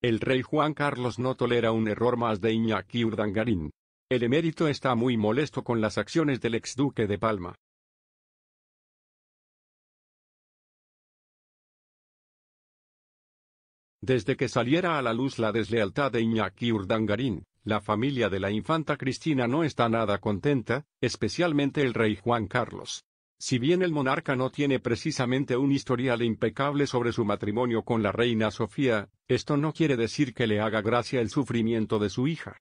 El rey Juan Carlos no tolera un error más de Iñaki Urdangarín. El emérito está muy molesto con las acciones del exduque de Palma. Desde que saliera a la luz la deslealtad de Iñaki Urdangarín, la familia de la infanta Cristina no está nada contenta, especialmente el rey Juan Carlos. Si bien el monarca no tiene precisamente un historial impecable sobre su matrimonio con la reina Sofía, esto no quiere decir que le haga gracia el sufrimiento de su hija.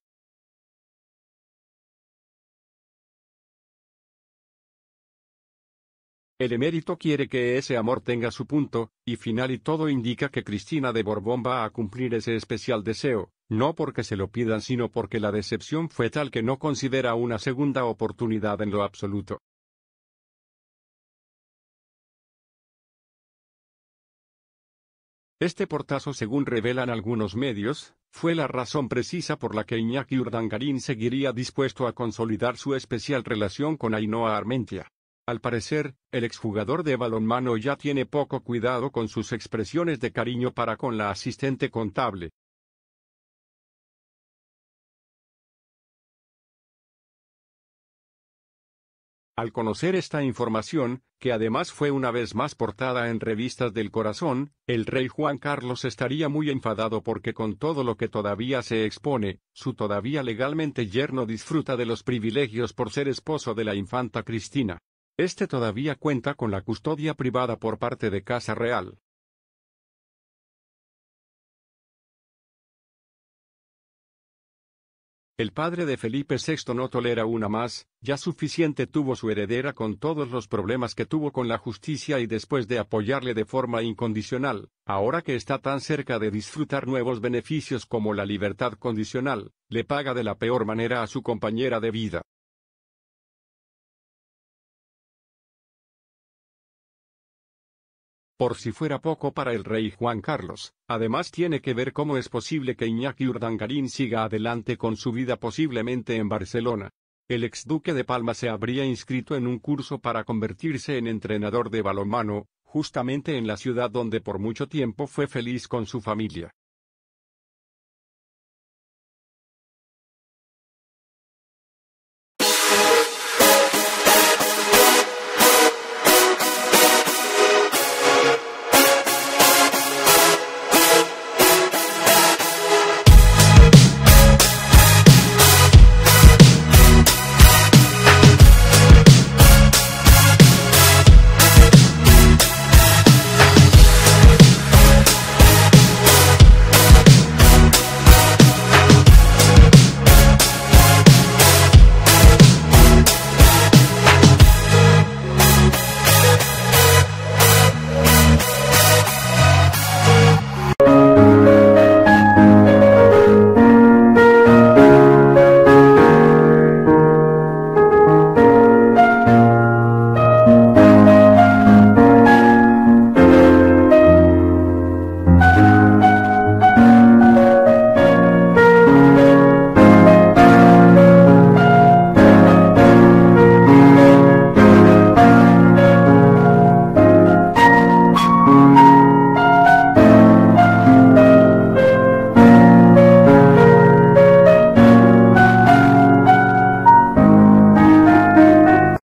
El emérito quiere que ese amor tenga su punto, y final y todo indica que Cristina de Borbón va a cumplir ese especial deseo, no porque se lo pidan sino porque la decepción fue tal que no considera una segunda oportunidad en lo absoluto. Este portazo según revelan algunos medios, fue la razón precisa por la que Iñaki Urdangarín seguiría dispuesto a consolidar su especial relación con Ainhoa Armentia. Al parecer, el exjugador de balonmano ya tiene poco cuidado con sus expresiones de cariño para con la asistente contable, Al conocer esta información, que además fue una vez más portada en revistas del corazón, el rey Juan Carlos estaría muy enfadado porque con todo lo que todavía se expone, su todavía legalmente yerno disfruta de los privilegios por ser esposo de la infanta Cristina. Este todavía cuenta con la custodia privada por parte de Casa Real. El padre de Felipe VI no tolera una más, ya suficiente tuvo su heredera con todos los problemas que tuvo con la justicia y después de apoyarle de forma incondicional, ahora que está tan cerca de disfrutar nuevos beneficios como la libertad condicional, le paga de la peor manera a su compañera de vida. Por si fuera poco para el rey Juan Carlos, además tiene que ver cómo es posible que Iñaki Urdangarín siga adelante con su vida posiblemente en Barcelona. El exduque de Palma se habría inscrito en un curso para convertirse en entrenador de balonmano, justamente en la ciudad donde por mucho tiempo fue feliz con su familia.